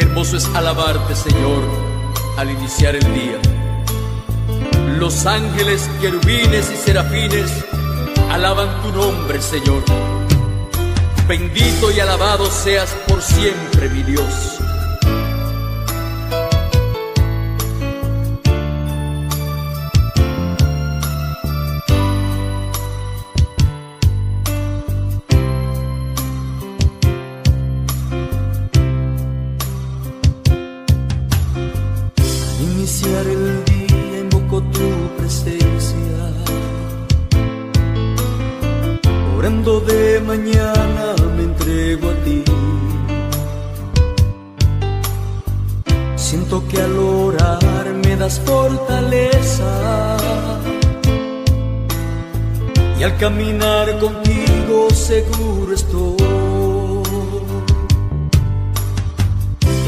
Hermoso es alabarte, Señor, al iniciar el día. Los ángeles, querubines y serafines alaban tu nombre, Señor. Bendito y alabado seas por siempre, mi Dios. Caminar contigo seguro estoy.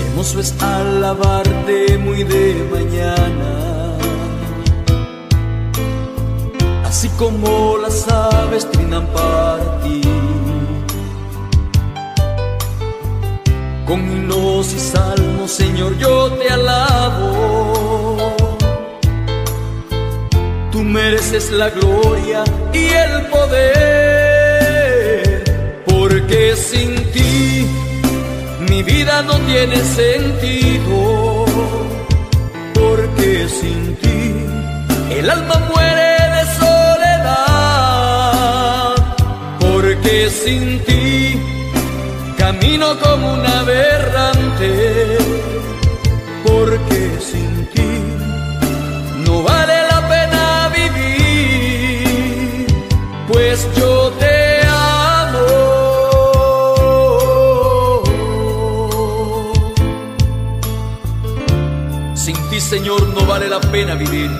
Hermoso es alabarte muy de mañana, así como las aves trinan para ti. Con himnos y salmos, Señor, yo te alabo. Mereces la gloria y el poder, porque sin ti mi vida no tiene sentido, porque sin ti el alma muere de soledad, porque sin ti camino como un aberrante, Señor, no vale la pena vivir.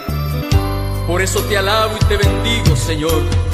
Por eso te alabo y te bendigo, Señor.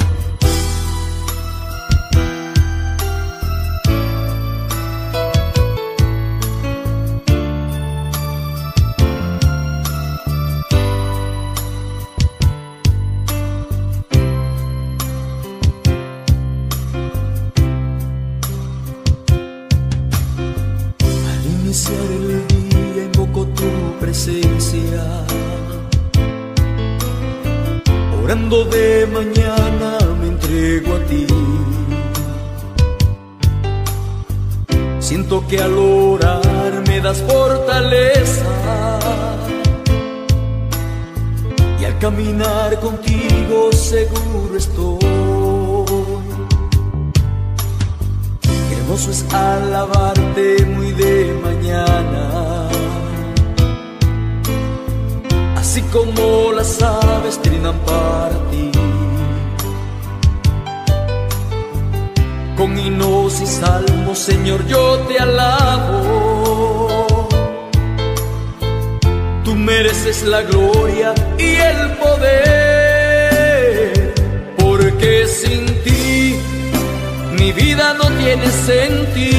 Tiene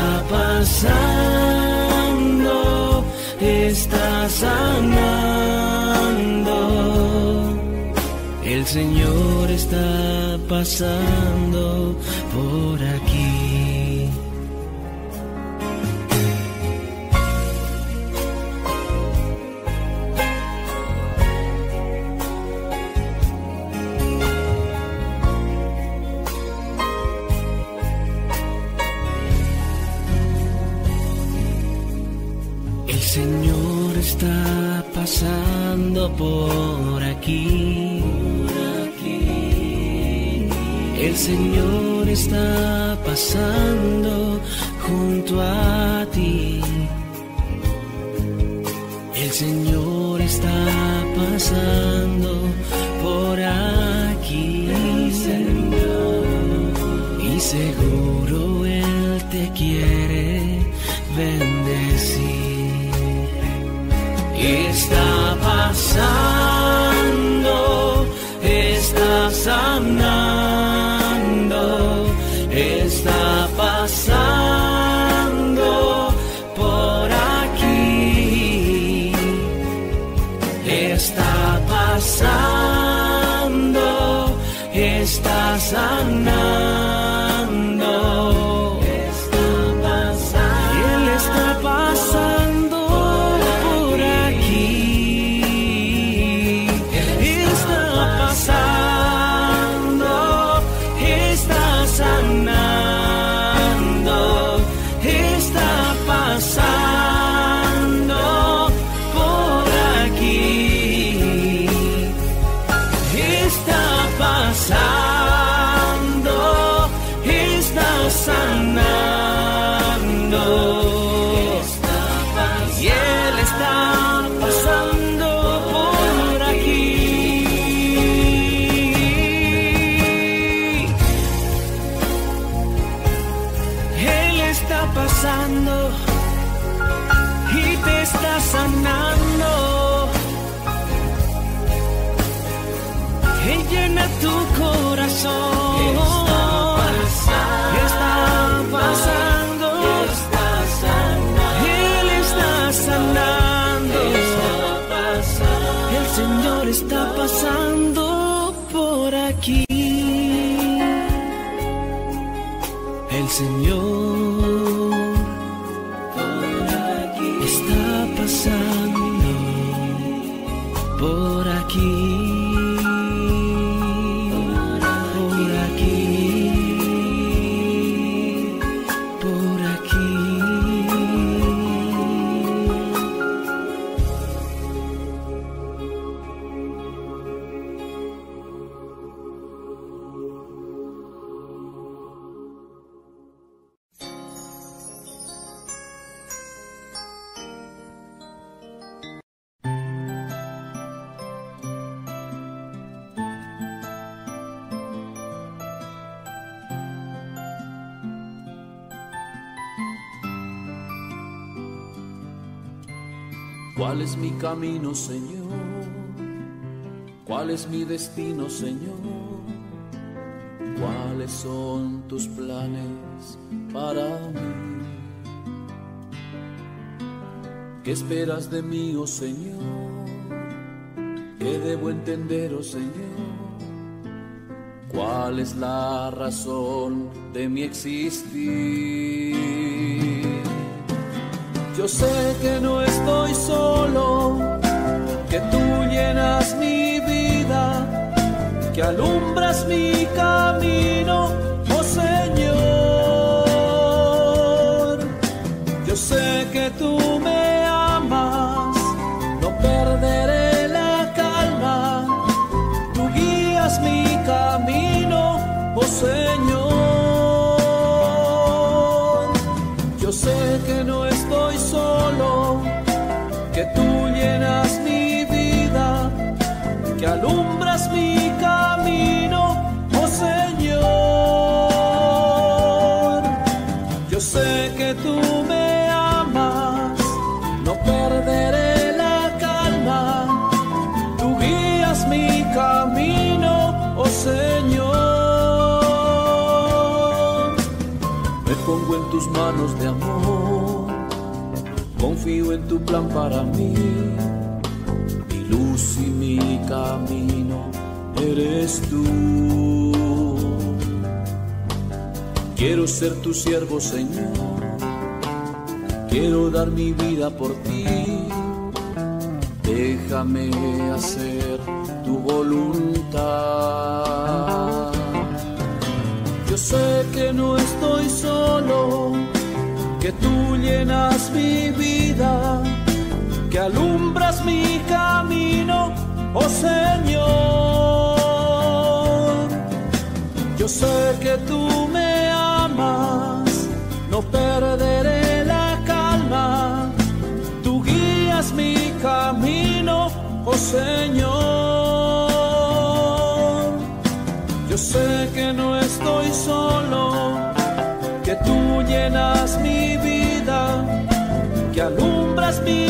está pasando, está sanando. El Señor está pasando por aquí. pasando por aquí. El Señor está pasando junto a ti. El Señor está pasando por aquí. El Señor. Y seguro está passando. ¿Cuál es mi camino, Señor? ¿Cuál es mi destino, Señor? ¿Cuáles son tus planes para mí? ¿Qué esperas de mí, oh Señor? ¿Qué debo entender, oh Señor? ¿Cuál es la razón de mi existir? Yo sé que no estoy solo, que tú llenas mi vida, que alumbras mi camino, en tu plan para mí, mi luz y mi camino eres tú. Quiero ser tu siervo, Señor. Quiero dar mi vida por ti. Déjame hacer tu voluntad. Yo sé que no estoy solo, llenas mi vida, que alumbras mi camino, oh Señor. Yo sé que tú me amas, no perderé la calma. Tú guías mi camino, oh Señor. Yo sé que no estoy solo, que tú llenas mi vida, alumbras mi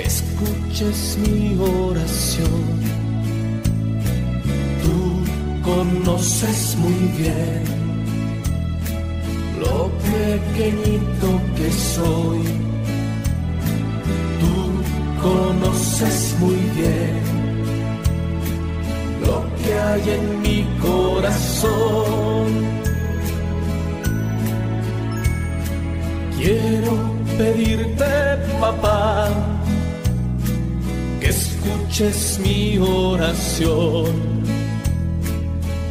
escuches mi oración. Tú conoces muy bien lo pequeñito que soy. Tú conoces muy bien lo que hay en mi corazón. Quiero pedirte, papá, escuches mi oración.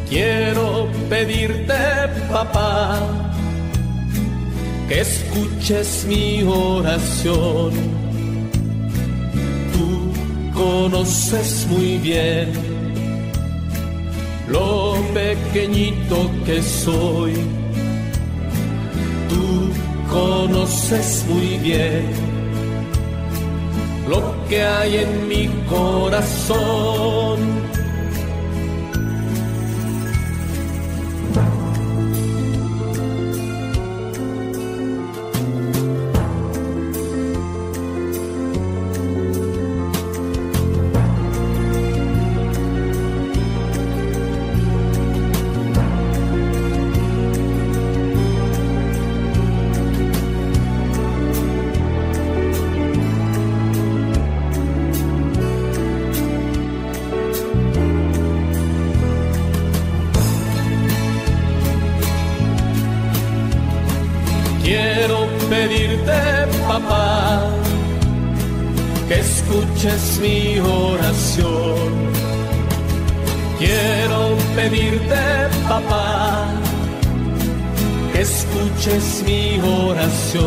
Quiero pedirte, papá, que escuches mi oración. Tú conoces muy bien lo pequeñito que soy. Tú conoces muy bien lo que hay en mi corazón. Tú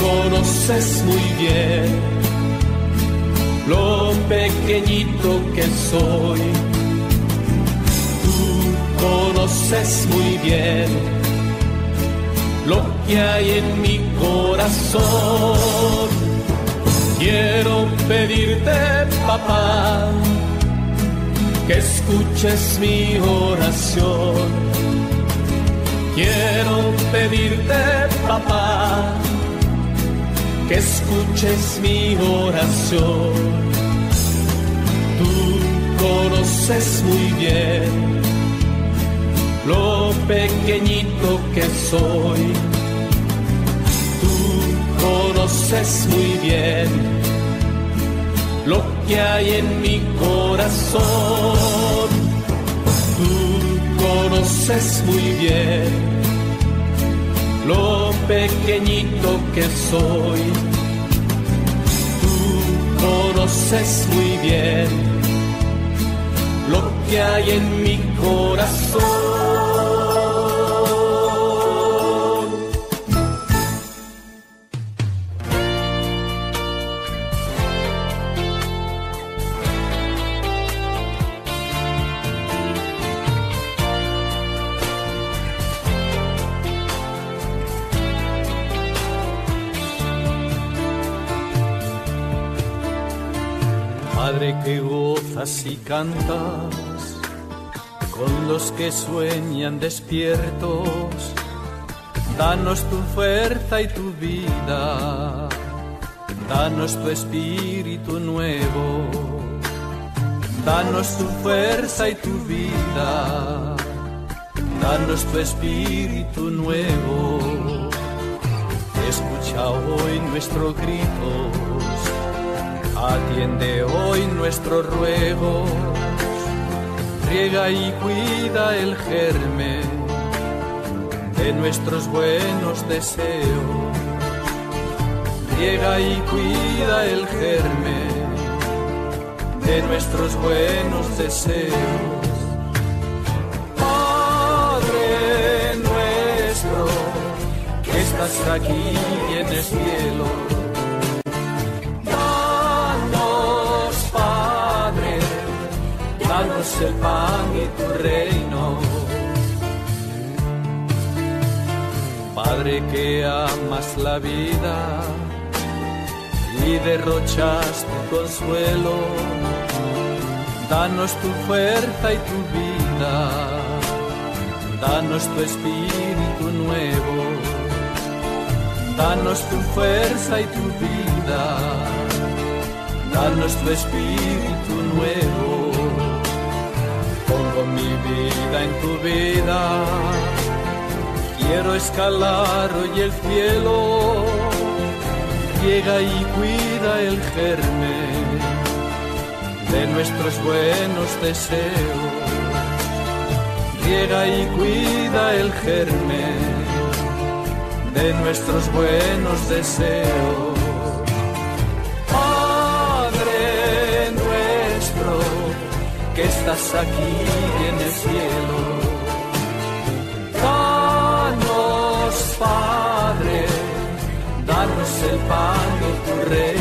conoces muy bien lo pequeñito que soy. Tú conoces muy bien lo que hay en mi corazón. Quiero pedirte, papá, que escuches mi oración. Quiero pedirte, papá, que escuches mi oración. Tú conoces muy bien lo pequeñito que soy. Tú conoces muy bien lo que hay en mi corazón. Tú conoces muy bien lo pequeñito que soy. Tú conoces muy bien lo que hay en mi corazón. Padre que gozas y cantas con los que sueñan despiertos, danos tu fuerza y tu vida, danos tu espíritu nuevo, danos tu fuerza y tu vida, danos tu espíritu nuevo. Escucha hoy nuestros gritos Atiende hoy nuestros ruegos, riega y cuida el germen de nuestros buenos deseos. Riega y cuida el germen de nuestros buenos deseos. Padre nuestro, estás aquí en el cielo el pan y tu reino. Padre que amas la vida y derrochas tu consuelo, Danos tu fuerza y tu vida, danos tu espíritu nuevo, danos tu fuerza y tu vida, danos tu espíritu nuevo. Mi vida en tu vida, quiero escalar hoy el cielo, llega y cuida el germen de nuestros buenos deseos. Llega y cuida el germen de nuestros buenos deseos. Que estás aquí en el cielo, danos, Padre, danos el pan de tu reino.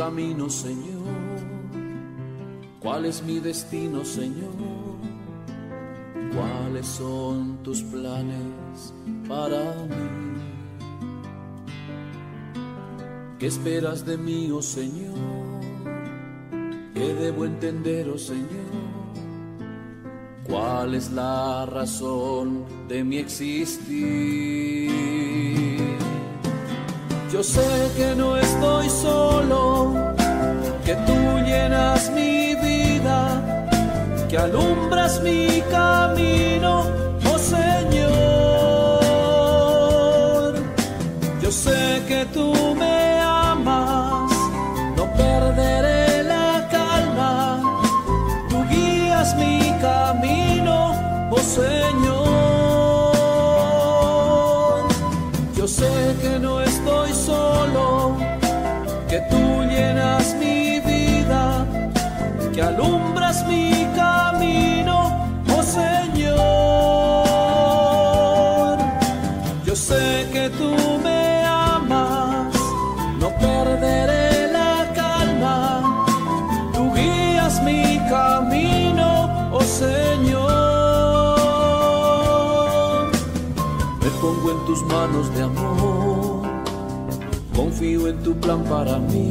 Camino, Señor? ¿Cuál es mi destino, Señor? ¿Cuál cuáles son tus planes para mí. ¿Qué esperas de mí, oh Señor? ¿Qué debo entender, oh Señor? ¿Cuál es la razón de mi existir? Yo sé que no que alumbras mi camino, oh Señor. Yo sé que tú me amas, no perderé la calma. Tú guías mi camino, oh Señor. Me pongo en tus manos de amor, confío en tu plan para mí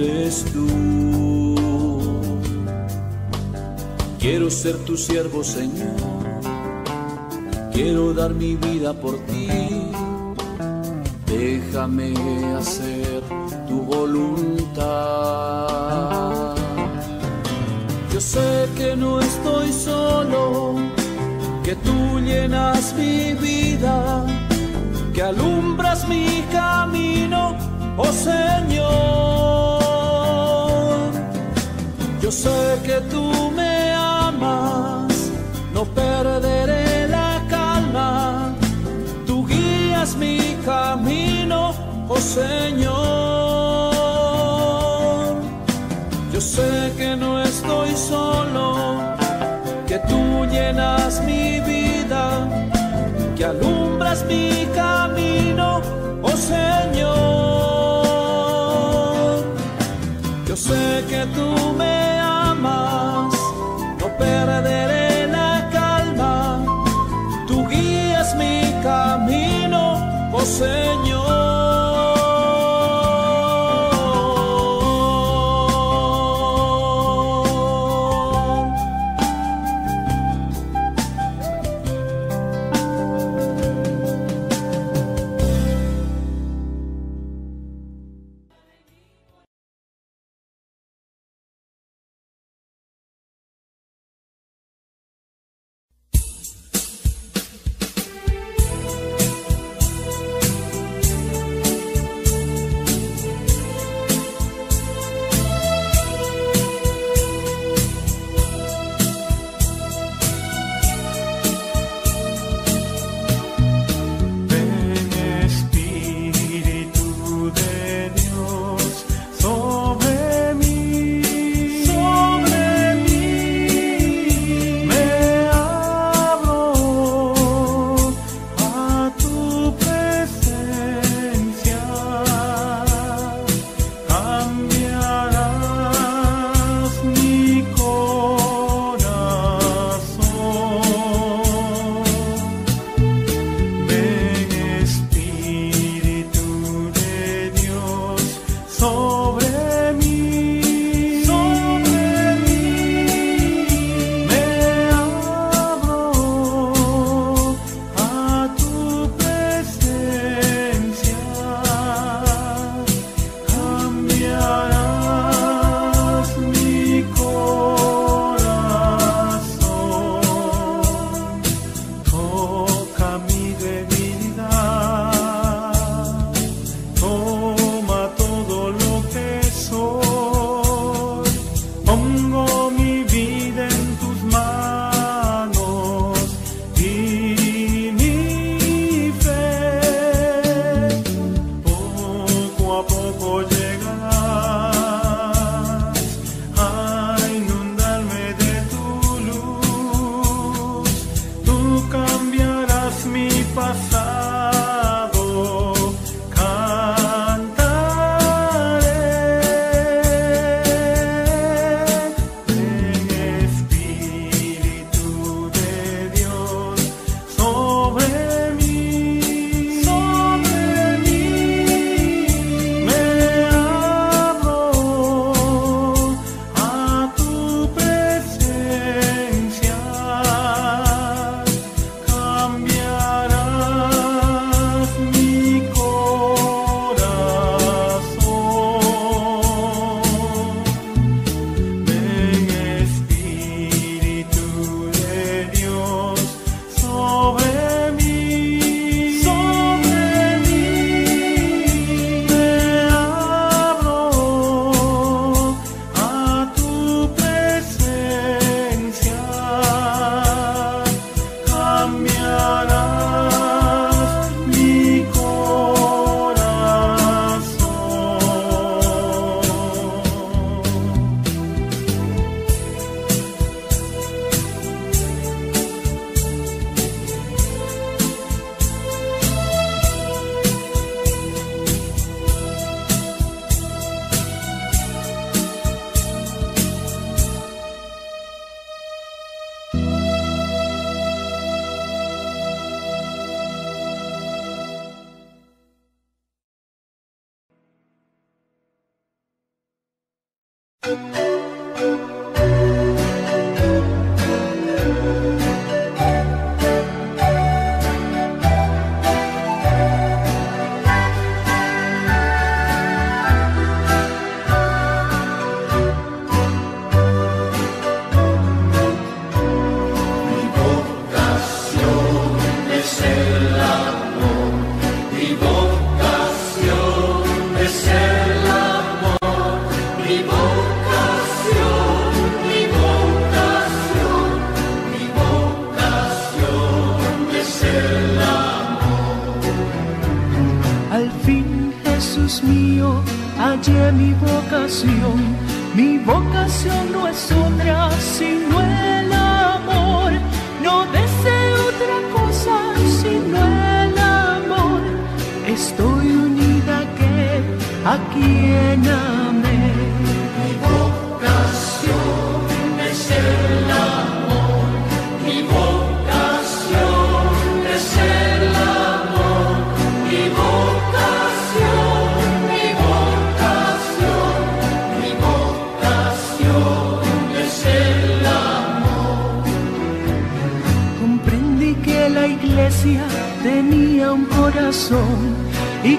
eres tú. Quiero ser tu siervo, Señor. Quiero dar mi vida por ti. Déjame hacer tu voluntad. Yo sé que no estoy solo, que tú llenas mi vida que alumbras mi camino, oh Señor. Yo sé que tú me amas, no perderé la calma. Tú guías mi camino, oh Señor. Yo sé que no estoy solo, que tú llenas mi vida que alumbras mi camino, oh Señor. Yo sé que tú me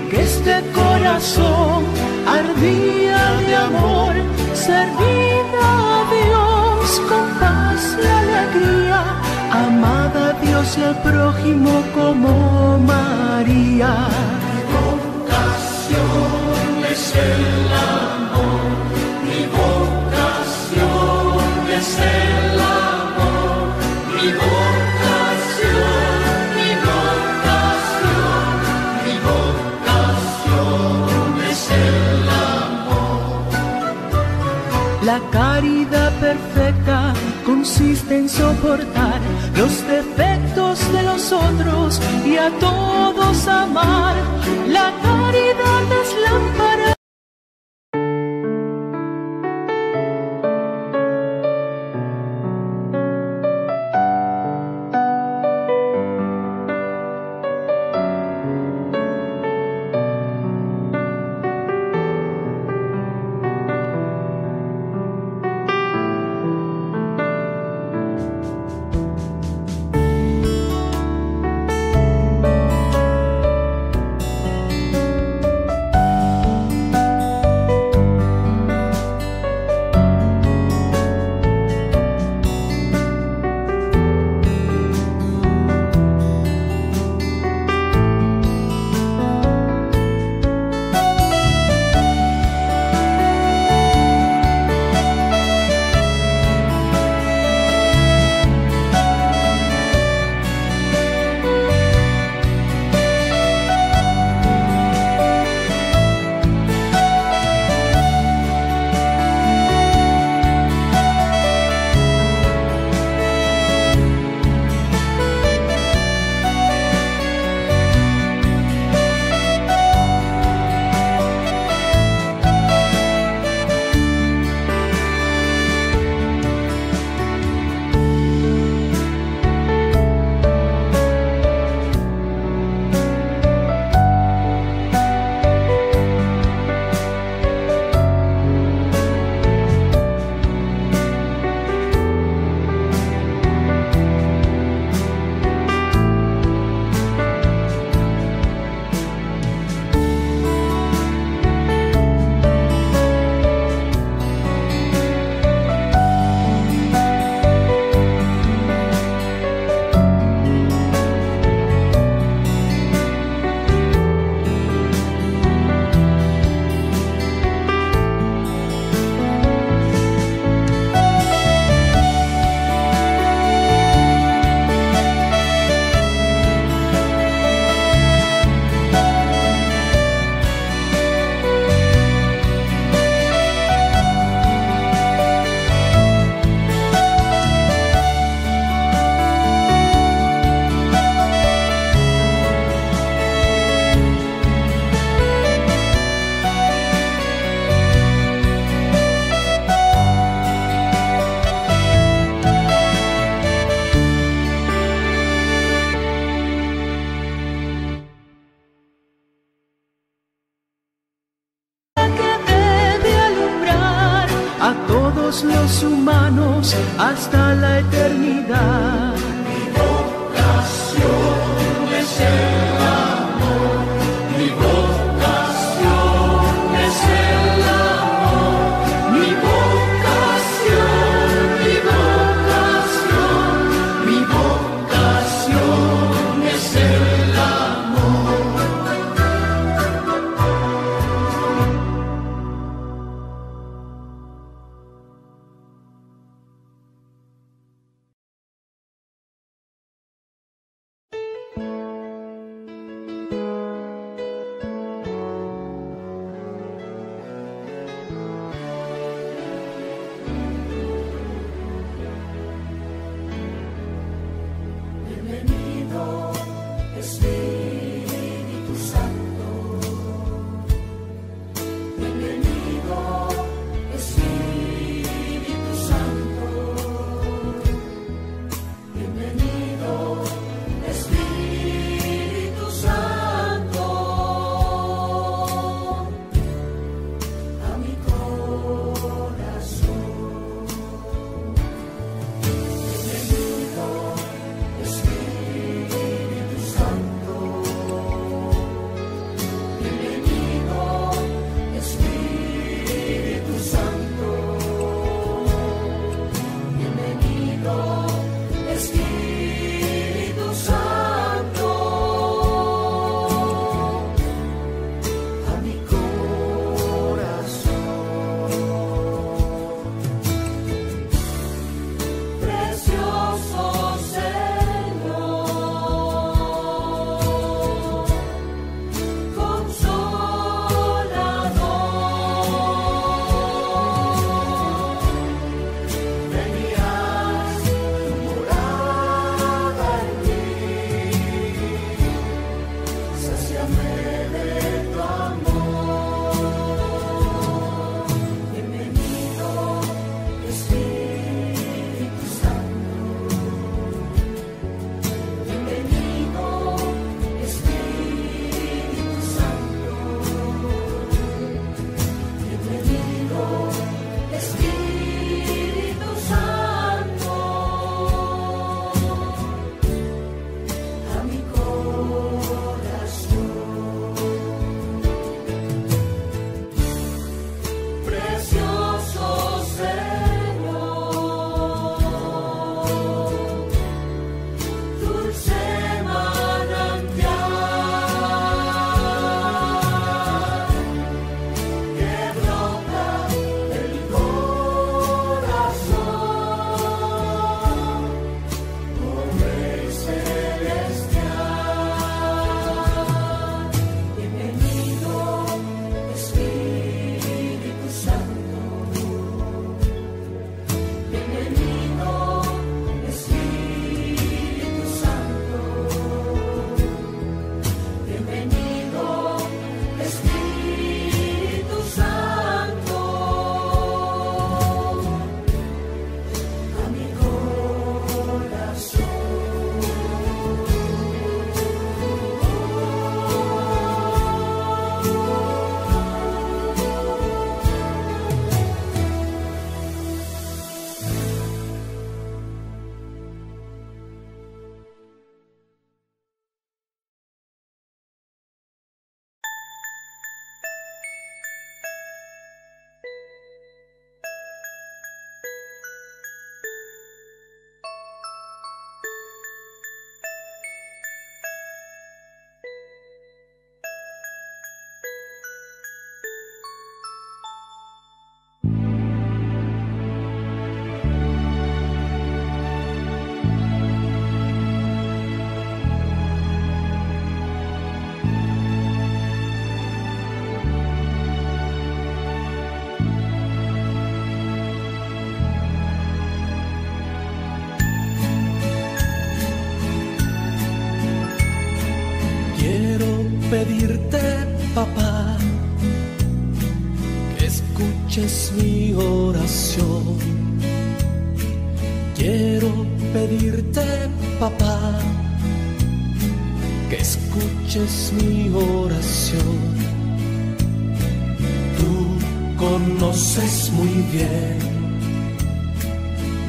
que este todos amar. La caridad es lámpara.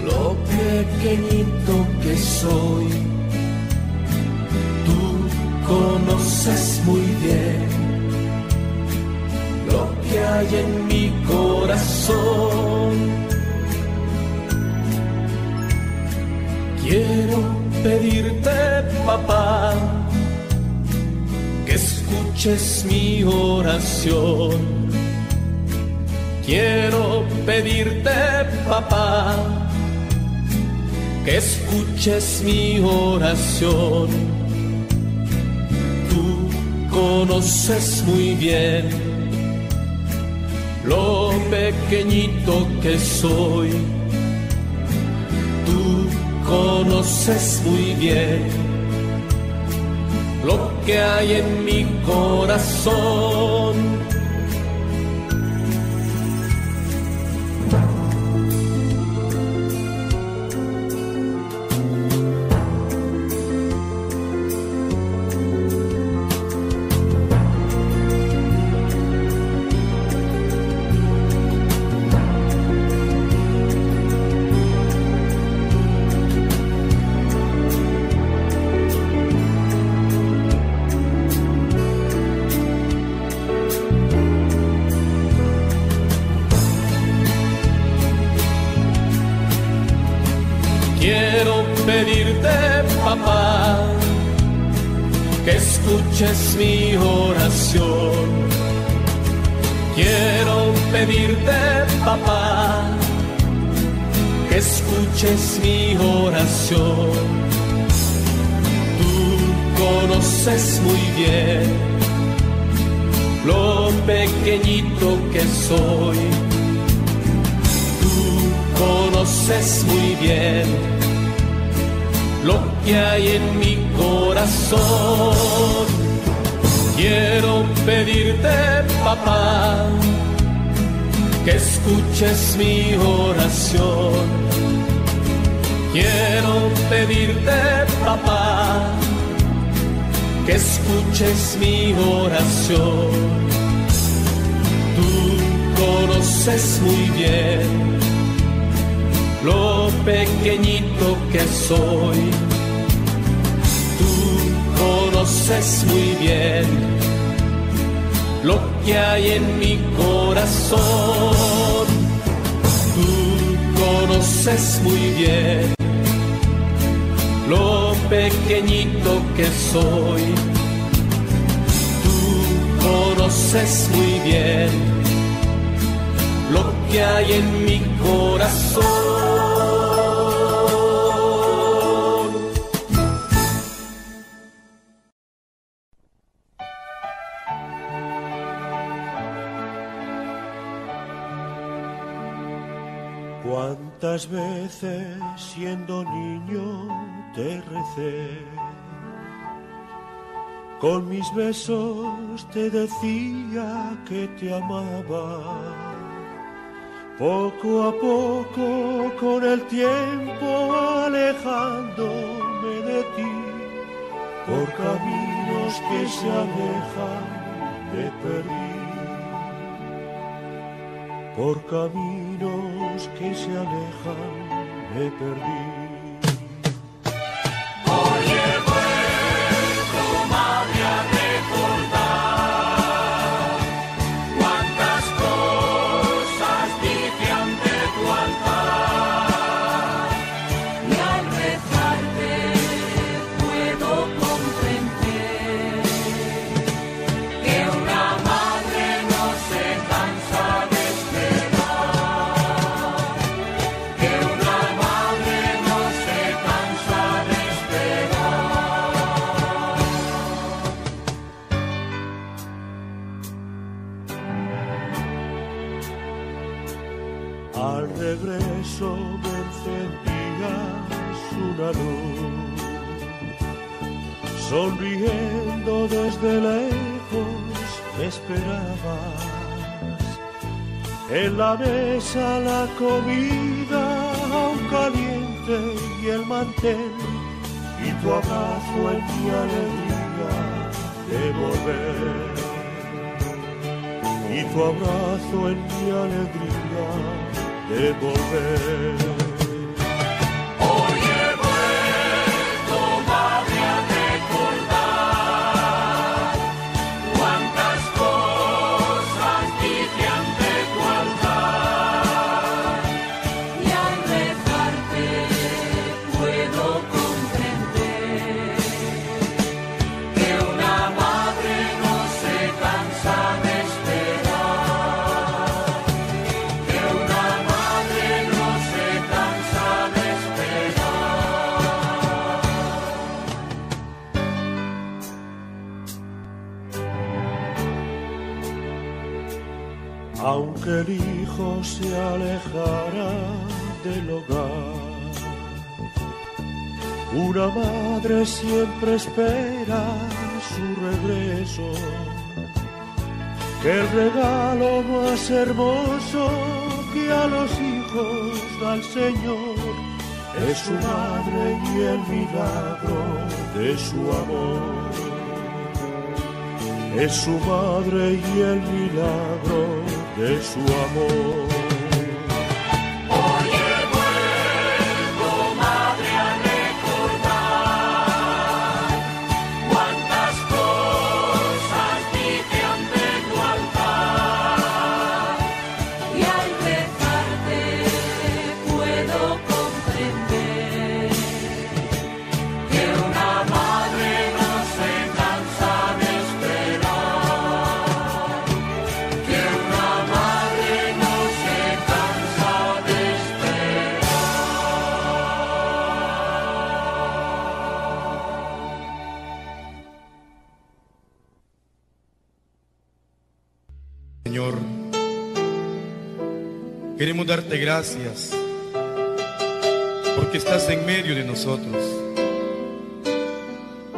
Lo pequeñito que soy. Tú conoces muy bien lo que hay en mi corazón. Quiero pedirte, papá, que escuches mi oración. Pedirte, papá, que escuches mi oración. Tú conoces muy bien lo pequeñito que soy. Tú conoces muy bien lo que hay en mi corazón. Papá, que escuches mi oración. Quiero pedirte, papá, que escuches mi oración. Tú conoces muy bien lo pequeñito que soy. Tú conoces muy bien que en mi corazón. Quiero pedirte, papá, que escuches mi oración. Quiero pedirte, papá, que escuches mi oración. Tú conoces muy bien lo pequeñito que soy. Conoces muy bien lo que hay en mi corazón. Tú conoces muy bien lo pequeñito que soy. Tú conoces muy bien lo que hay en mi corazón. ¿Cuántas veces siendo niño te recé? Con mis besos te decía que te amaba. Poco a poco, con el tiempo alejándome de ti, por caminos que se alejan, me perdí. Por caminos que se alejan, me perdí. Desde lejos esperabas. En la mesa la comida aún caliente y el mantel y tu abrazo en mi alegría de volver. Y tu abrazo en mi alegría de volver. Hijo se alejara del hogar. Una madre siempre espera su regreso, que el regalo más hermoso que a los hijos da el Señor es su madre y el milagro de su amor es su madre y el milagro de su amor. Darte gracias porque estás en medio de nosotros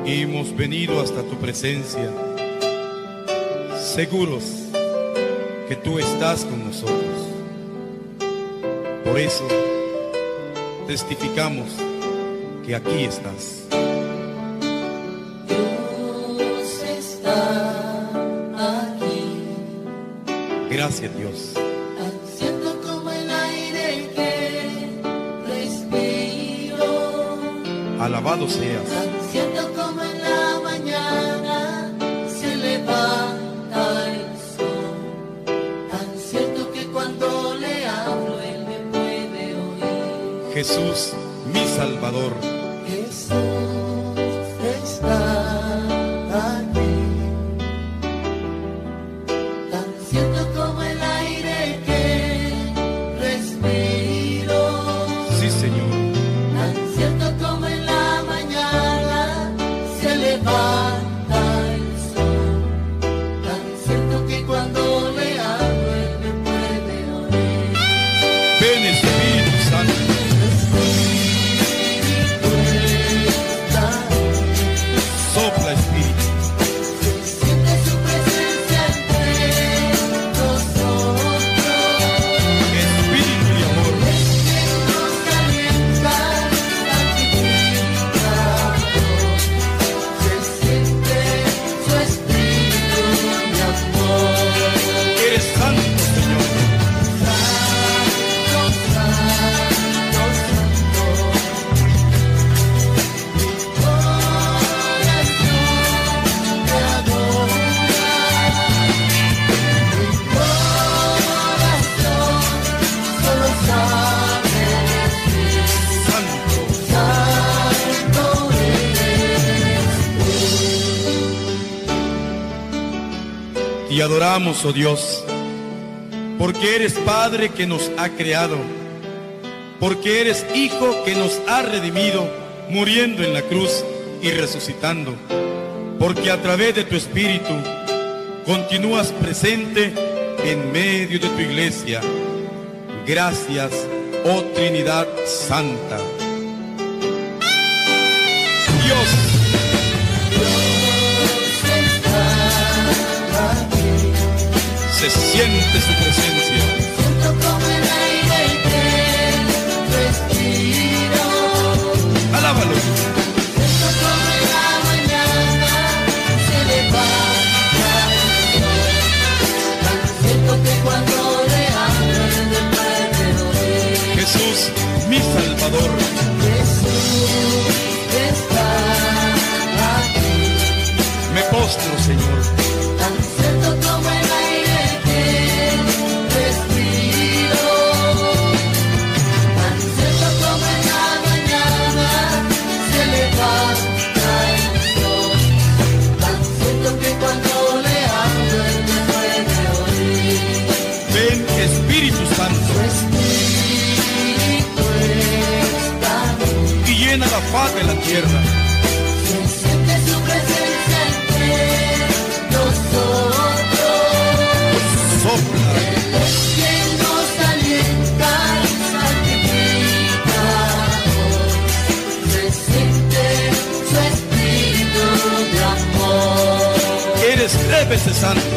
y hemos venido hasta tu presencia seguros que tú estás con nosotros. Por eso testificamos que aquí estás. Dios está aquí, Gracias Dios. Alabado Y adoramos, oh Dios, porque eres Padre que nos ha creado, porque eres Hijo que nos ha redimido, muriendo en la cruz y resucitando, porque a través de tu Espíritu continúas presente en medio de tu iglesia. Gracias, oh Trinidad Santa. Siente su presencia. Siento como el aire que respiro. Alábalo. Siento como la mañana se levanta. Siento que cuando le hablo después de dormir. Jesús, mi Salvador. Jesús está aquí. Me postro, Señor. La tierra. Se siente su presencia entre nosotros. Sopla, Él es quien nos alienta y santifica. Se siente su espíritu de amor. eres tres veces. Santo,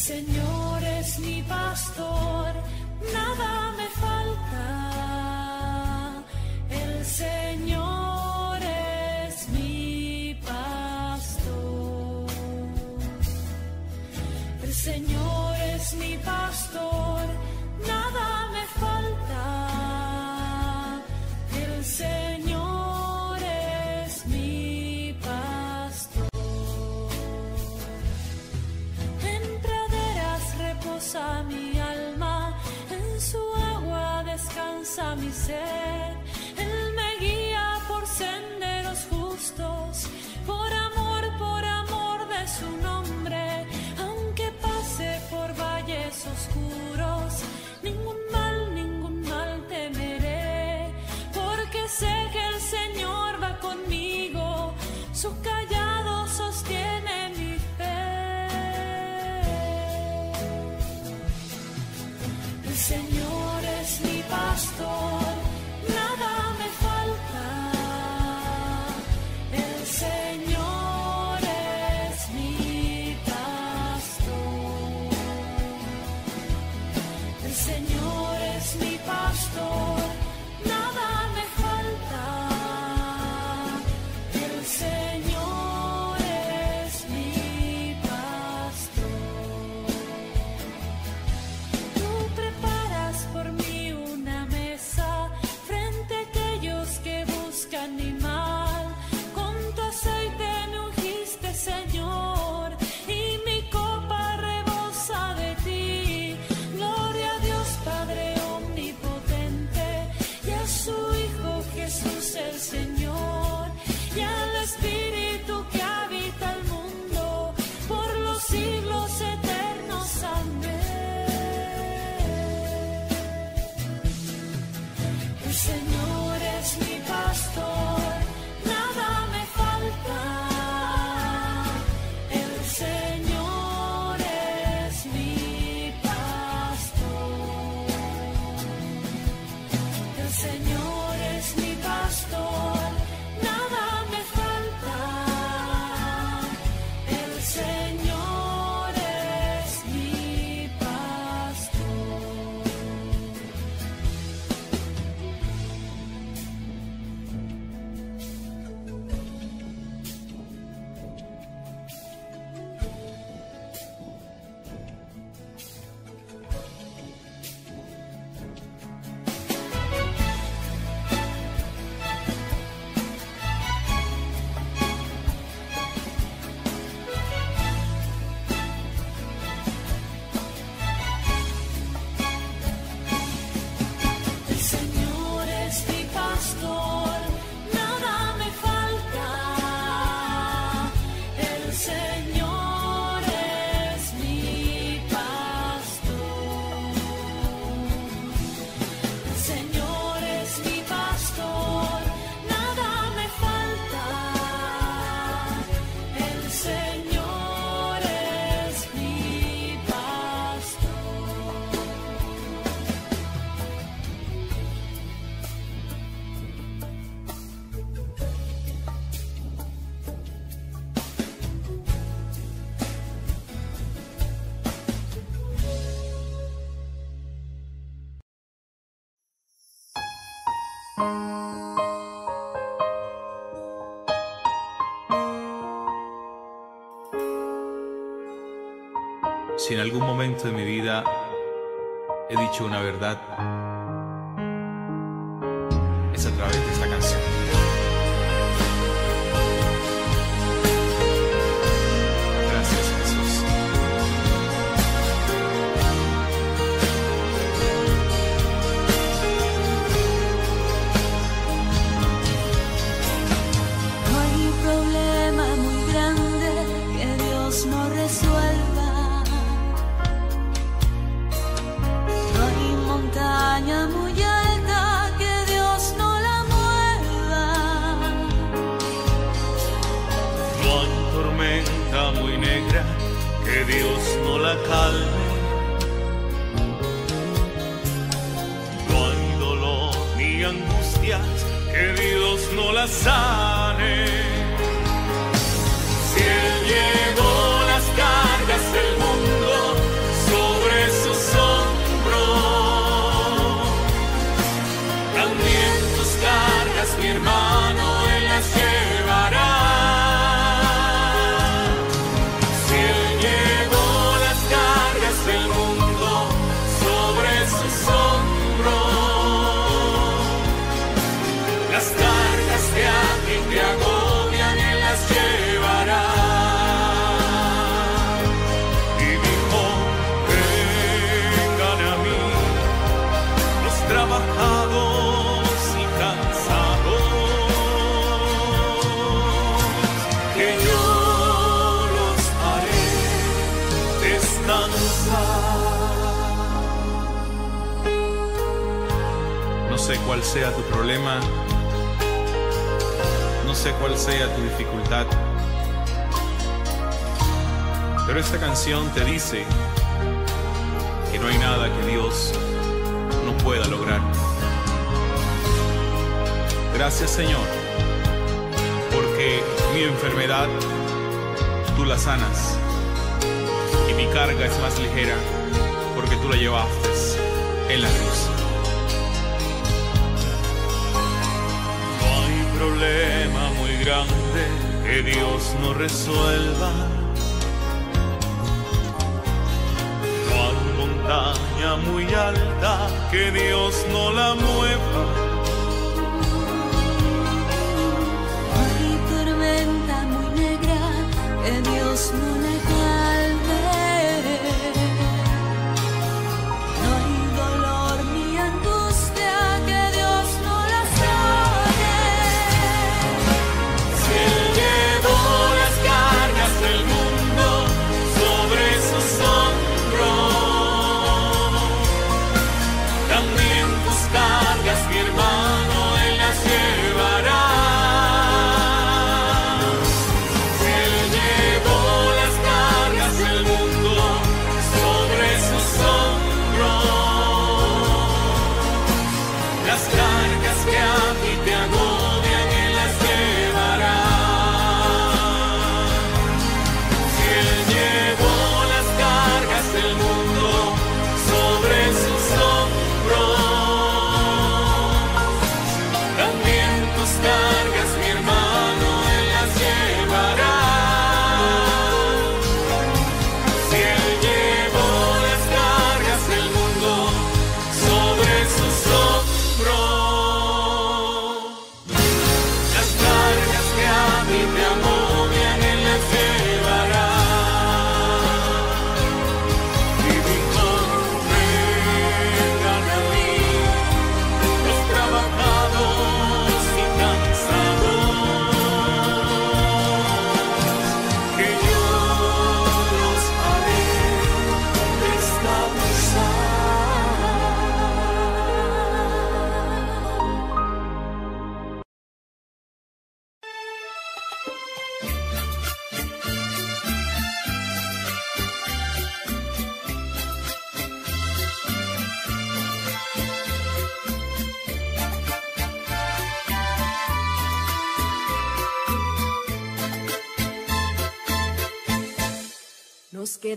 Señor es mi pastor, nada me en algún momento de mi vida he dicho una verdad. this.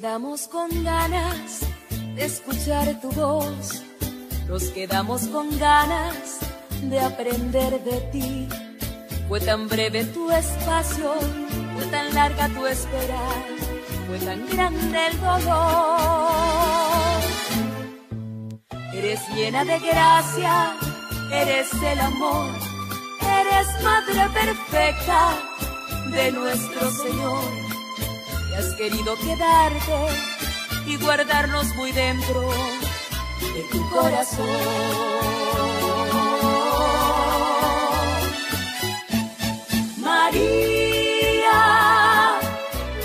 quedamos con ganas de escuchar tu voz, nos quedamos con ganas de aprender de ti. Fue tan breve tu espacio, fue tan larga tu espera, fue tan grande el dolor. Eres llena de gracia, eres el amor, eres madre perfecta de nuestro Señor Has querido quedarte y guardarnos muy dentro de tu corazón. María,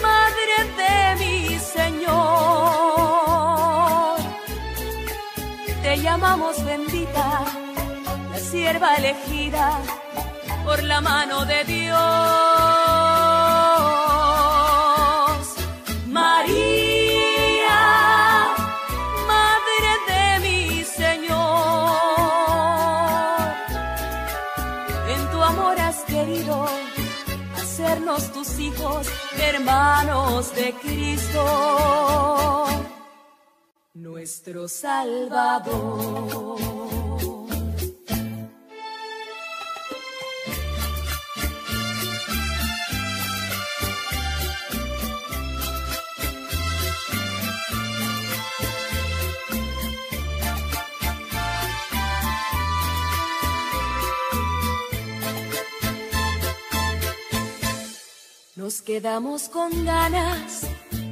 Madre de mi Señor, te llamamos bendita, la sierva elegida por la mano de Dios. Hermanos de Cristo, nuestro Salvador. Quedamos con ganas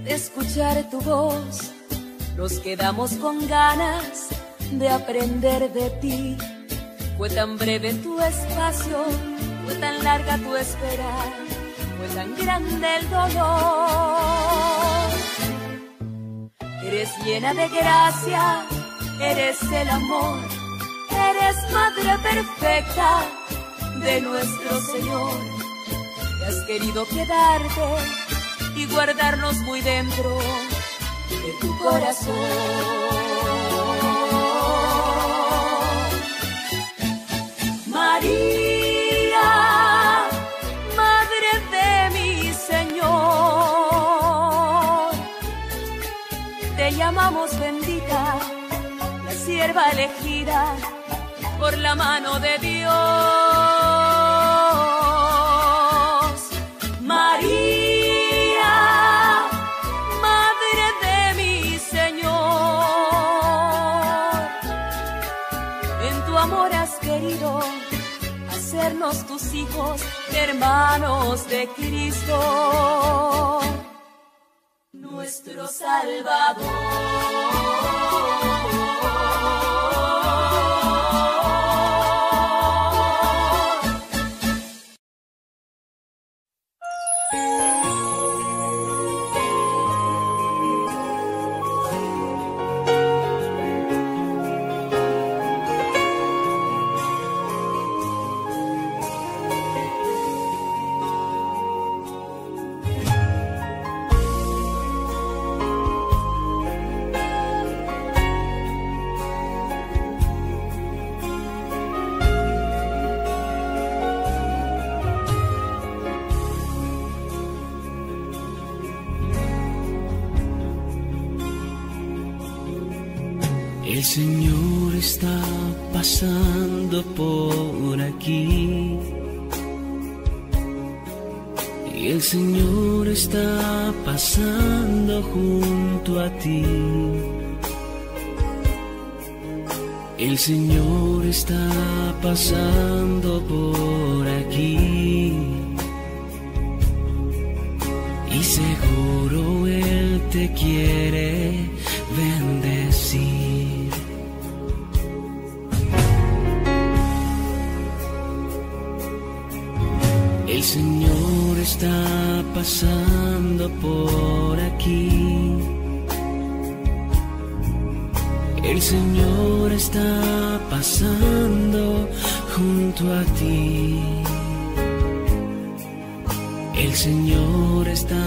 de escuchar tu voz, nos quedamos con ganas de aprender de ti. Fue tan breve tu espacio, fue tan larga tu espera, fue tan grande el dolor. Eres llena de gracia, eres el amor, eres madre perfecta de nuestro Señor querido quedarte y guardarnos muy dentro de tu corazón. María, Madre de mi Señor, te llamamos bendita, la sierva elegida por la mano de Dios. Tus hijos, hermanos de Cristo, nuestro Salvador. Pasando por aquí. Y el Señor está pasando junto a ti. El Señor está pasando por aquí. Y seguro Él te quiere está pasando por aquí. El Señor está pasando junto a ti. El Señor está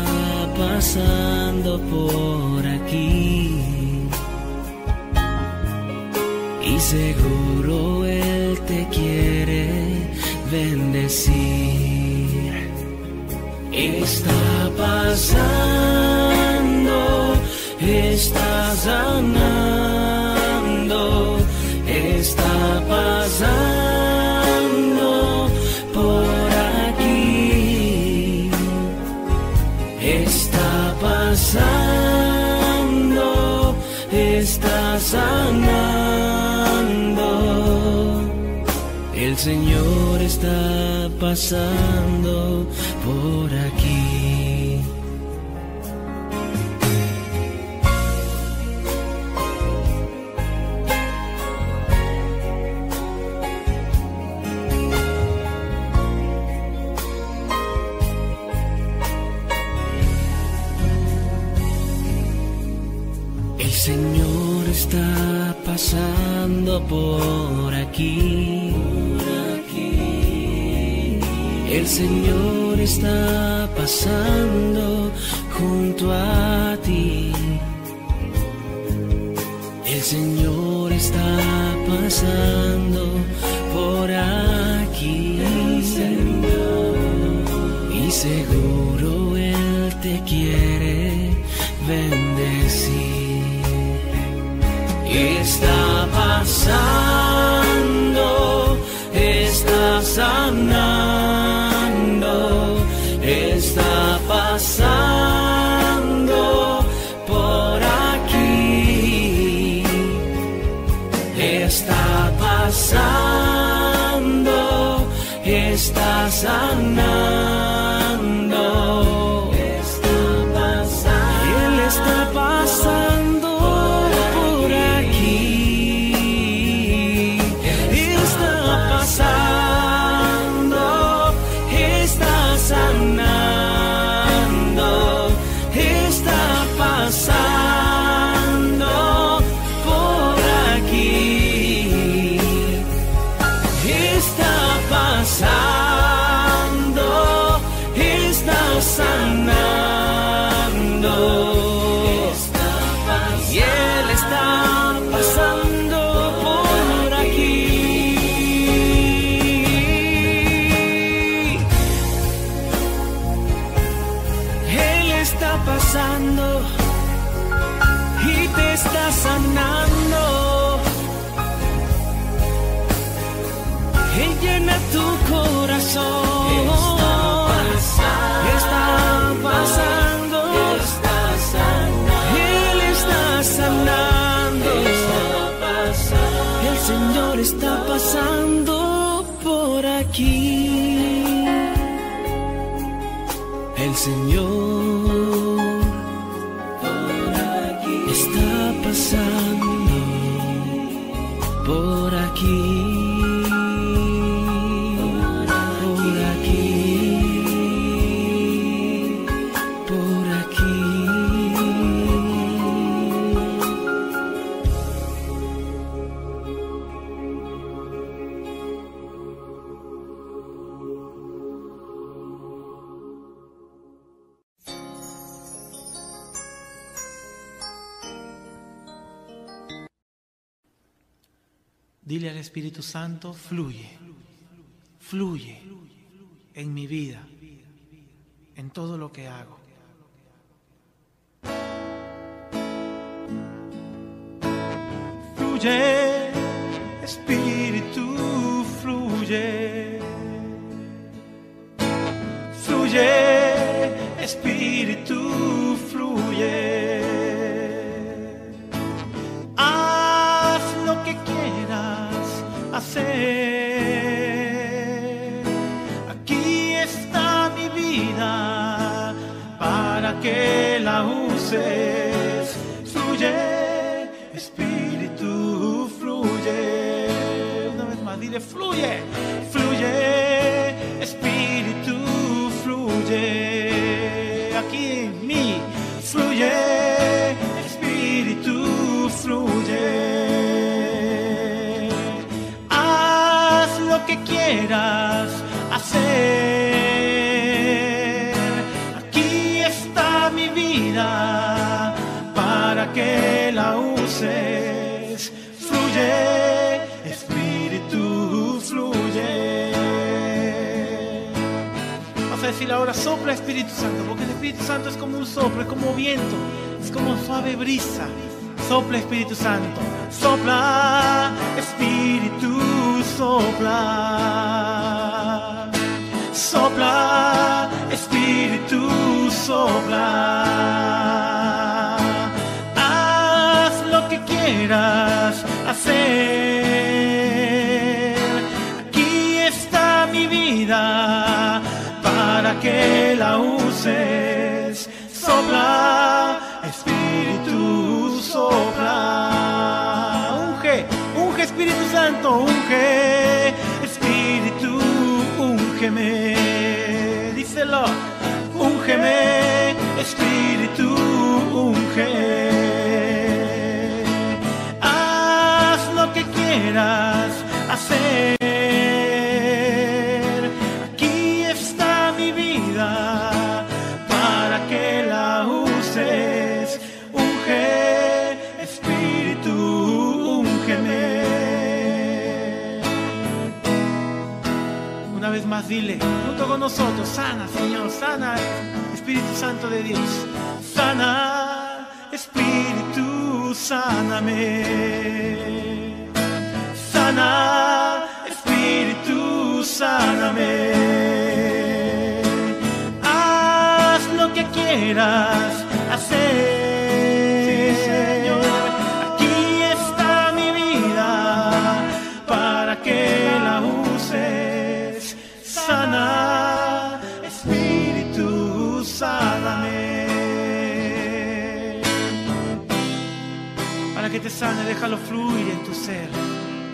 pasando por aquí. Y seguro Él te quiere bendecir. Está pasando, está sanando, está pasando por aquí. Está pasando, está sanando. El Señor está pasando por aquí. El Señor está pasando por aquí. Señor está pasando junto a ti. El Señor está pasando Dile al Espíritu Santo, fluye, fluye en mi vida, en todo lo que hago. Fluye, Espíritu, fluye. Fluye, Espíritu, Aquí está mi vida para que la uses. Fluye, Espíritu, fluye. Una vez más, dile, fluye, fluye, que quieras hacer. Aquí está mi vida para que la uses. Fluye, Espíritu, fluye. Vas a decir ahora, sopla Espíritu Santo, porque el Espíritu Santo es como un soplo, es como viento, es como suave brisa. Sopla Espíritu Santo, sopla Espíritu, sopla. Sopla Espíritu, sopla. Haz lo que quieras hacer. Aquí vida para que la uses. Sopla, Espíritu Santo, unge. Espíritu, ungeme. Díselo, ungeme, Espíritu, unge. Haz lo que quieras hacer. Dile, junto con nosotros, sana Señor, sana Espíritu Santo de Dios. Sana, Espíritu, sáname. Sana, Espíritu, sáname. Haz lo que quieras hacer. Sane, déjalo fluir en tu ser.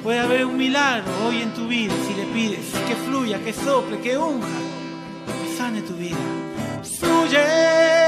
Puede haber un milagro hoy en tu vida si le pides que fluya, que sople, que unja, sane tu vida. Fluye,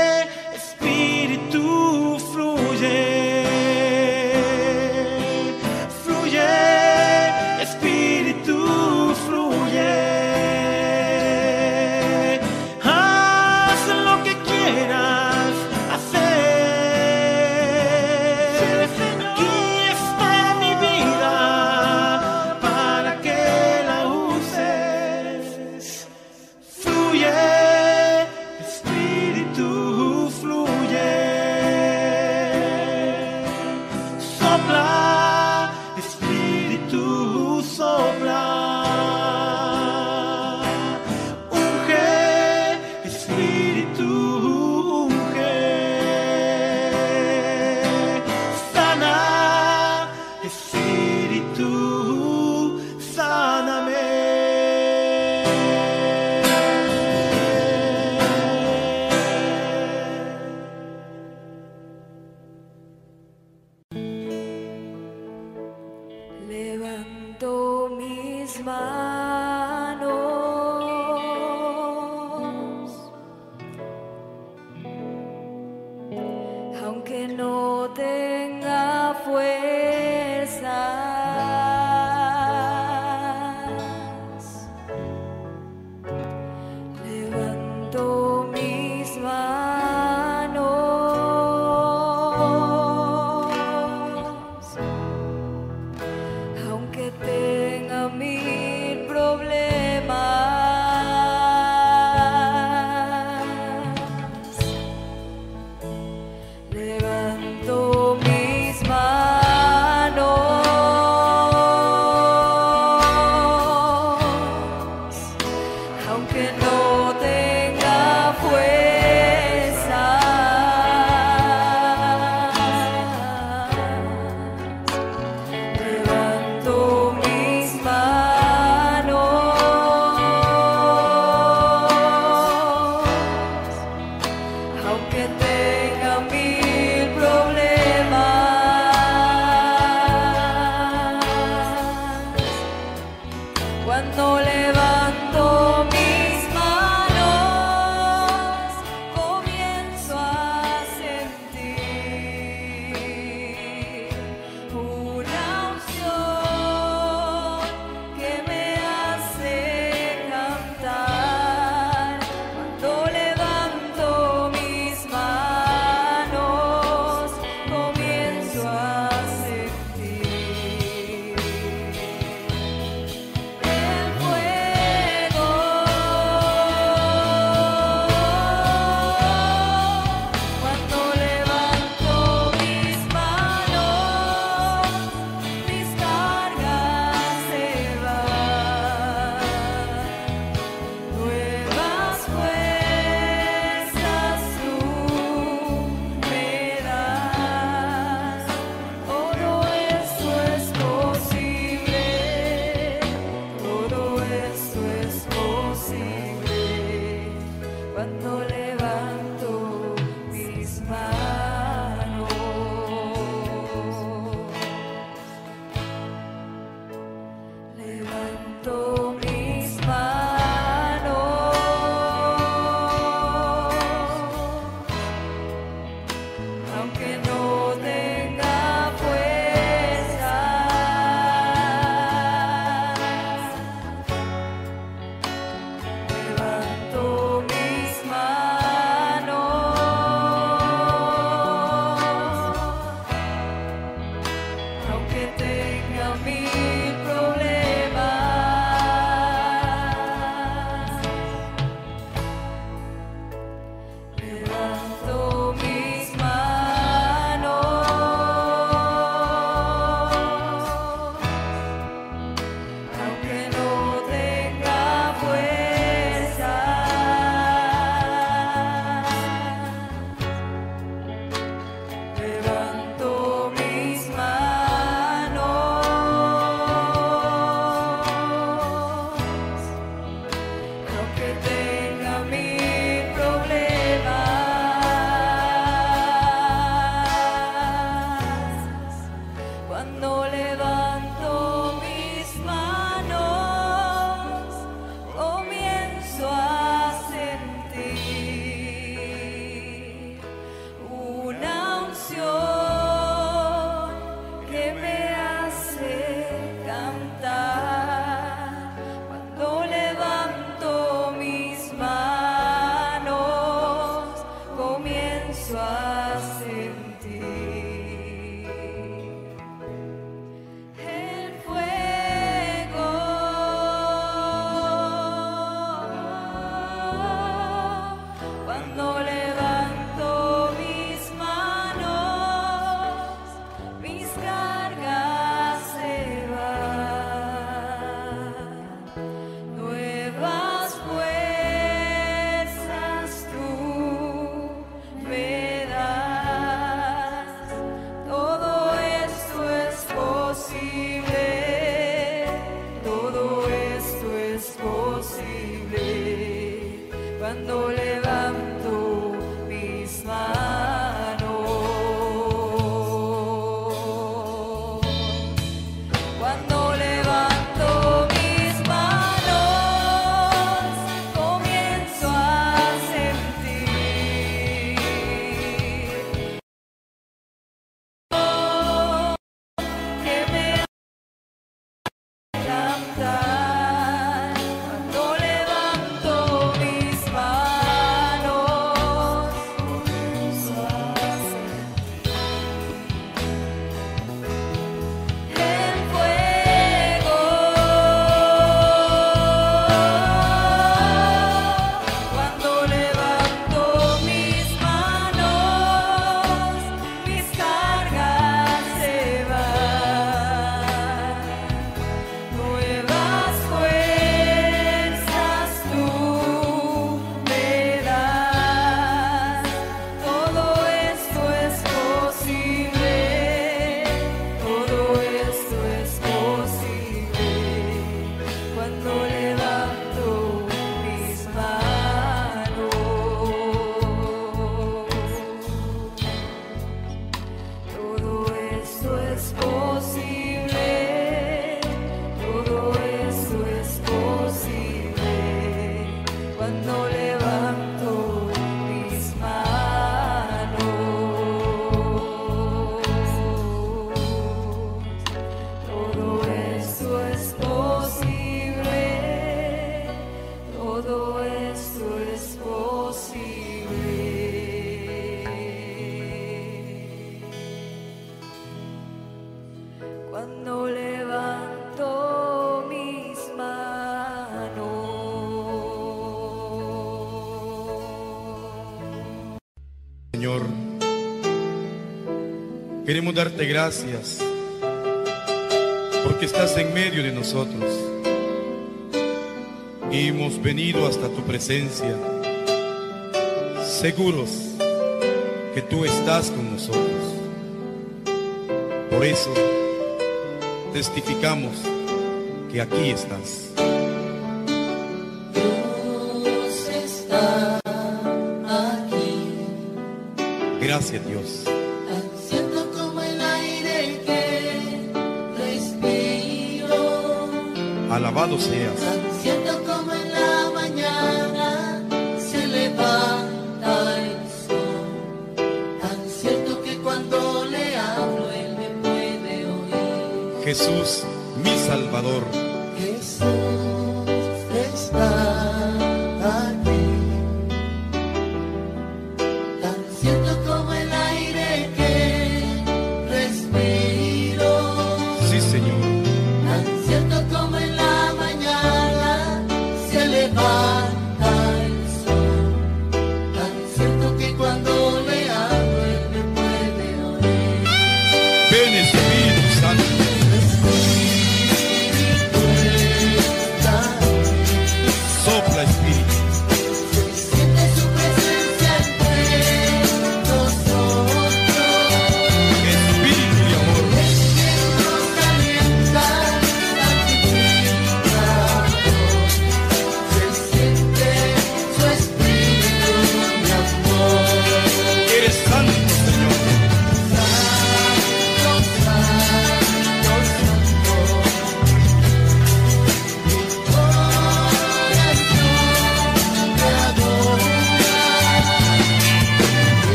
Señor, queremos darte gracias porque estás en medio de nosotros. Y hemos venido hasta tu presencia, seguros que tú estás con nosotros. Por eso testificamos que aquí estás. Hace Dios. Alabado seas.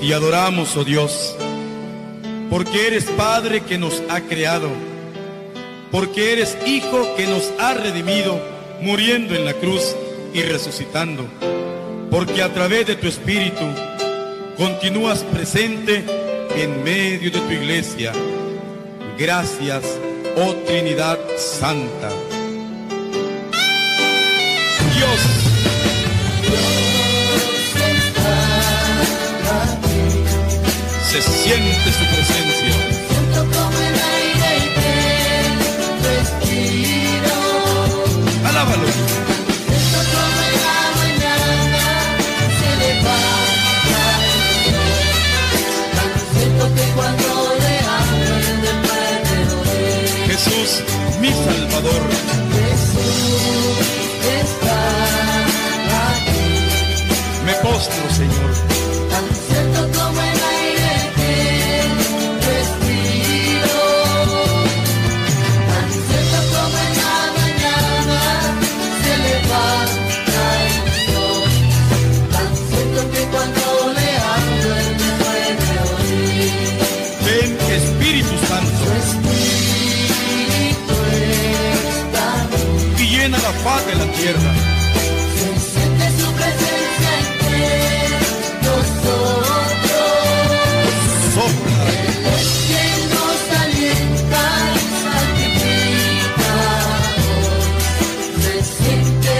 Y adoramos, oh Dios, porque eres Padre que nos ha creado, porque eres Hijo que nos ha redimido, muriendo en la cruz y resucitando, porque a través de tu Espíritu continúas presente en medio de tu iglesia. Gracias, oh Trinidad Santa. Dios, se siente su presencia. Siento como el aire que respiro. Alábalo. Siento como la mañana se levanta el siento que cuando le hablo puede oír. Jesús, mi Salvador. Jesús está aquí. Me postro, Señor. Se siente su presencia entre nosotros. Sopla, Es quien nos alienta y santifica. Se siente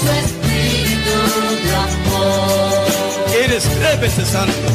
su espíritu de amor. eres tres veces. Santo,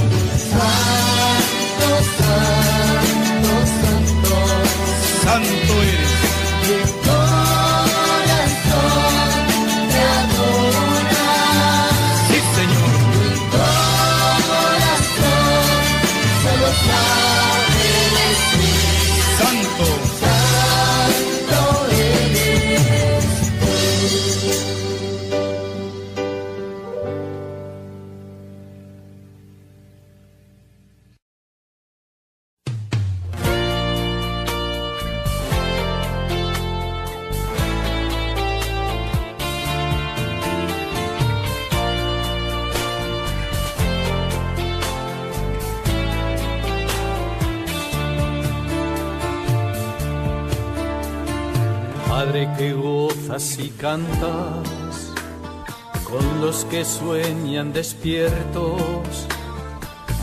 con los que sueñan despiertos,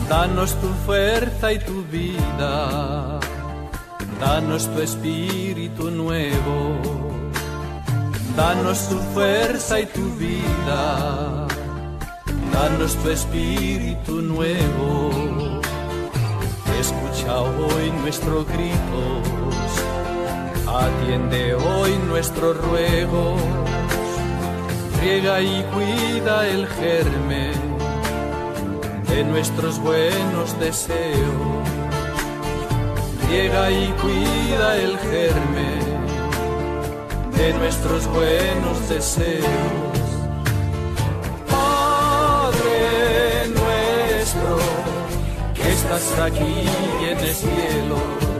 danos tu fuerza y tu vida, danos tu espíritu nuevo, danos tu fuerza y tu vida, danos tu espíritu nuevo. Escucha hoy nuestros gritos Atiende hoy nuestros ruegos, riega y cuida el germen de nuestros buenos deseos. riega y cuida el germen de nuestros buenos deseos. Padre nuestro, que estás aquí en el cielo,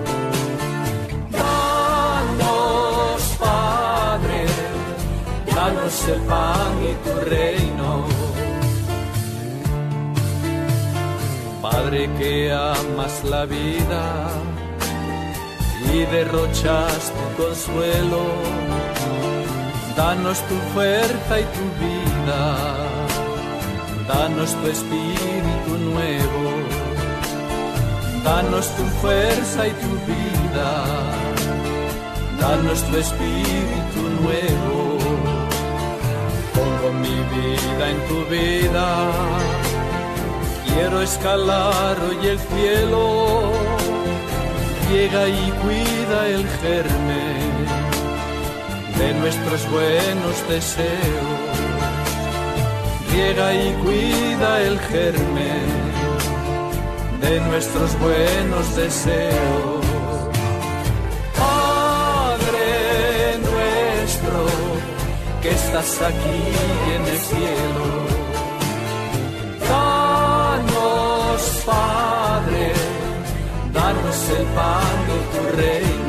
el pan y tu reino. Padre que amas la vida y derrochas tu consuelo, danos tu fuerza y tu vida, danos tu espíritu nuevo, danos tu fuerza y tu vida, danos tu espíritu nuevo. Mi vida en tu vida Quiero escalar hoy el cielo, llega y cuida el germen de nuestros buenos deseos. Riega y cuida el germen de nuestros buenos deseos. Que estás aquí en el cielo Danos, Padre, danos el pan de tu reino.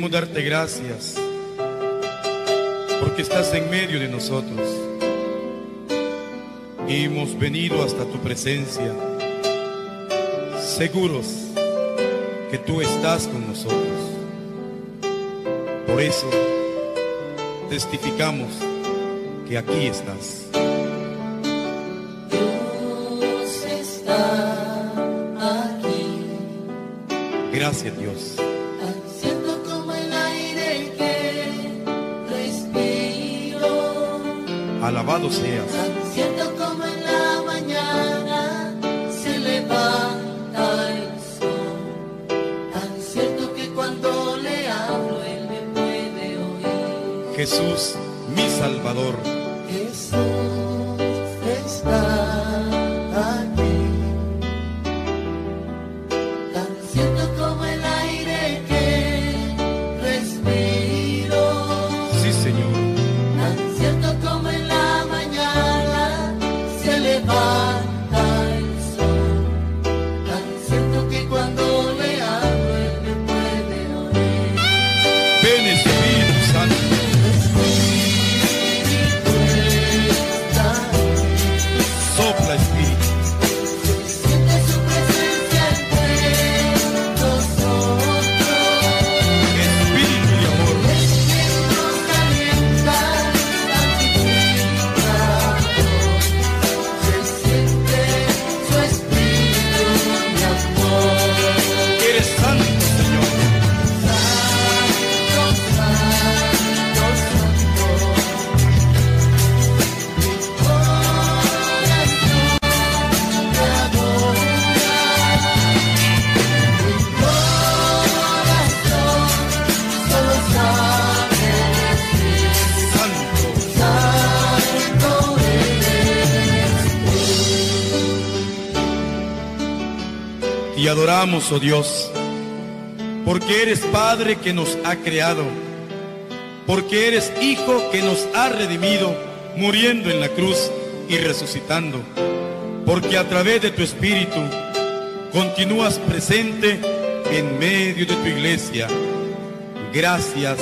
Queremos darte gracias porque estás en medio de nosotros y hemos venido hasta tu presencia seguros que tú estás con nosotros. Por eso testificamos que aquí estás. Alabado seas. siento como en la mañana se levanta el sol, tan cierto que cuando le hablo él me puede oír. Jesús, mi Salvador. Adoramos, oh Dios, porque eres Padre que nos ha creado, porque eres Hijo que nos ha redimido, muriendo en la cruz y resucitando, porque a través de tu Espíritu continúas presente en medio de tu iglesia. Gracias,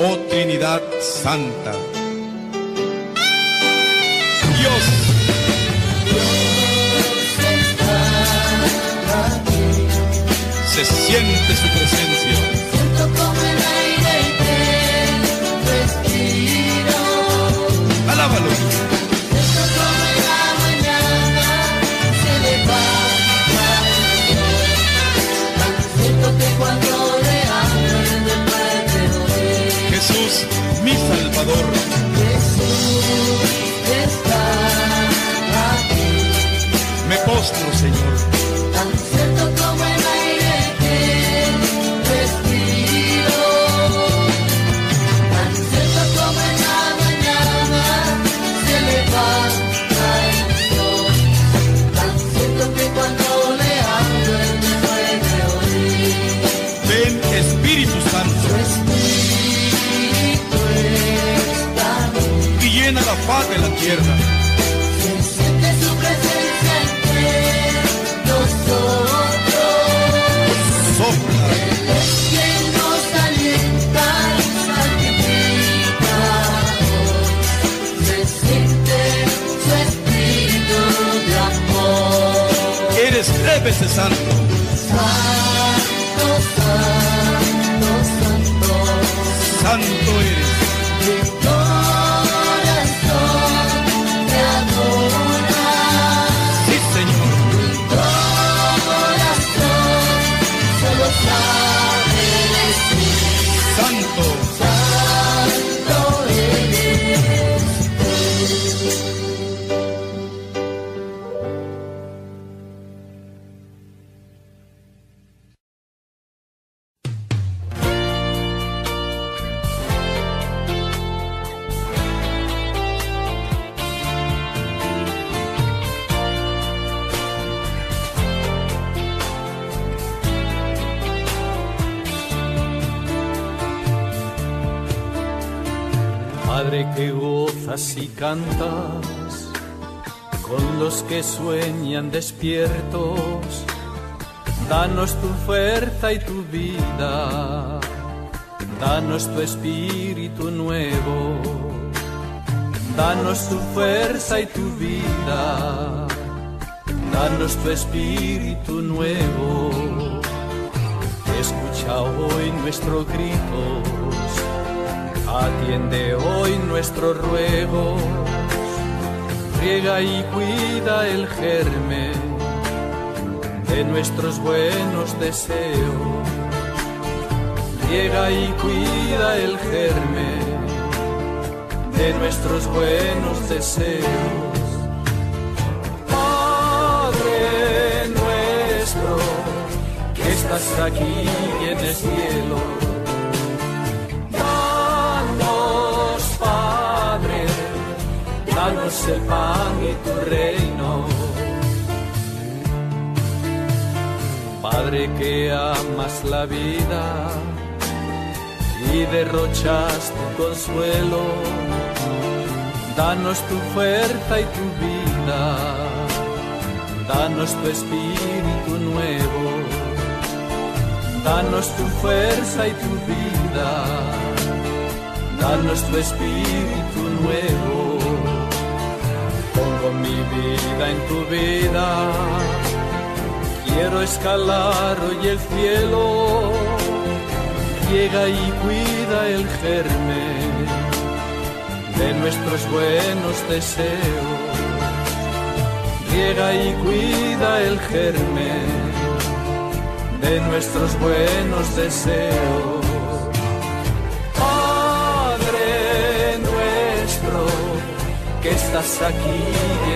oh Trinidad Santa. Se siente su presencia. Siento como el aire que respiro. Alábalo. Siento como en la mañana se levanta el sol. Siento que cuando le hablo puede oír. Jesús, mi Salvador. Jesús está aquí. Me postro, Señor. Tierra. Se siente su presencia entre nosotros. Sopla, Él es quien nos alienta y santifica. Se siente su espíritu de amor. eres tres veces santo. Santo, santo, santo. Santo eres. Gozas y cantas con los que sueñan despiertos, danos tu fuerza y tu vida, danos tu espíritu nuevo, danos tu fuerza y tu vida, danos tu espíritu nuevo. Escucha hoy nuestros gritos Atiende hoy nuestros ruegos, riega y cuida el germen de nuestros buenos deseos. Riega y cuida el germen de nuestros buenos deseos. Padre nuestro, que estás aquí en el cielo danos el pan y tu reino. Padre que amas la vida y derrochas tu consuelo, danos tu fuerza y tu vida, danos tu espíritu nuevo, danos tu fuerza y tu vida danos tu espíritu nuevo. Mi vida en tu vida, quiero escalar hoy el cielo. Llega y cuida el germen de nuestros buenos deseos. Llega y cuida el germen de nuestros buenos deseos. Estás aquí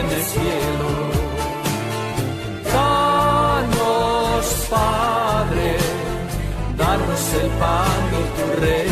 en el cielo, danos, Padre, danos el pan y tu reino.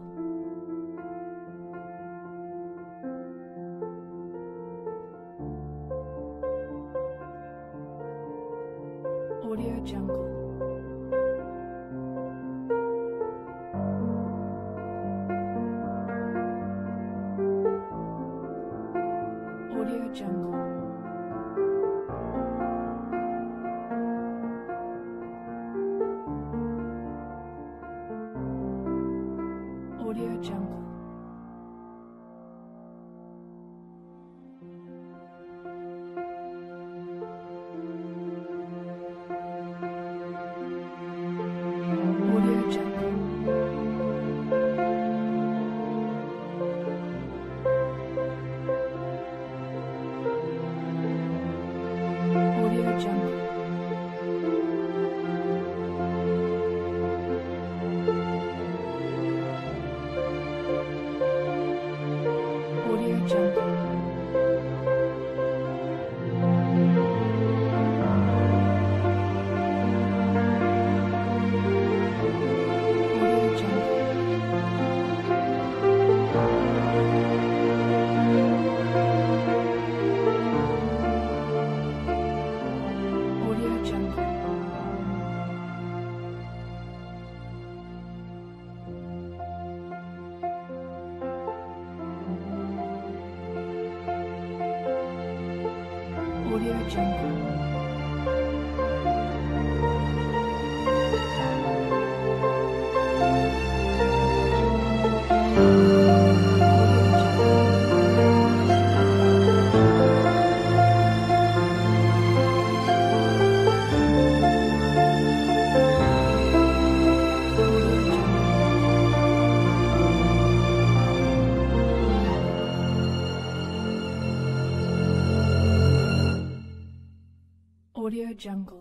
Jungle.